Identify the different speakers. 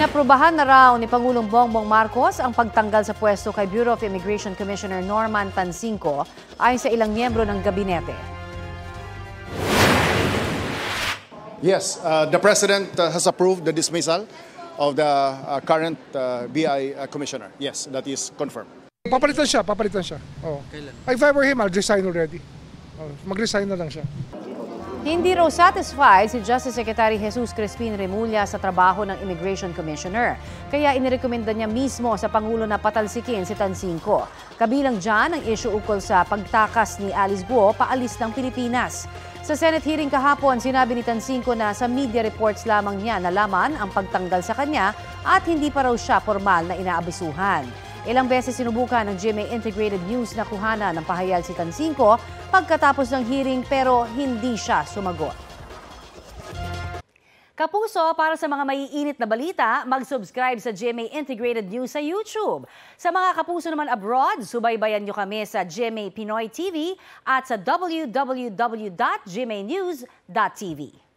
Speaker 1: Inaprubahan na raw ni Pangulong Bongbong Marcos ang pagtanggal sa pwesto kay Bureau of Immigration Commissioner Norman Tansinco ayon sa ilang miyembro ng gabinete.
Speaker 2: Yes, uh, the President uh, has approved the dismissal of the uh, current uh, BI uh, Commissioner. Yes, that is confirmed.
Speaker 3: Papalitan siya, papalitan siya. Oh. If I were him, I'll resign already. Oh, mag-resign na lang siya.
Speaker 1: Hindi raw satisfied si Justice Secretary Jesus Crispin Remulla sa trabaho ng Immigration Commissioner. Kaya inirekomenda niya mismo sa Pangulo na patalsikin si Tansinco. Kabilang dyan ang issue ukol sa pagtakas ni Alice Guo paalis ng Pilipinas. Sa Senate hearing kahapon, sinabi ni Tansinco na sa media reports lamang niya nalaman ang pagtanggal sa kanya at hindi pa raw siya formal na inaabisuhan. Ilang beses sinubukan ng GMA Integrated News na kuhana ng pahayag si Tansinco pagkatapos ng hearing pero hindi siya sumagot. Kapuso, para sa mga maiinit na balita, mag-subscribe sa GMA Integrated News sa YouTube. Sa mga kapuso naman abroad, subaybayan nyo kami sa GMA Pinoy TV at sa www.gmanews.tv.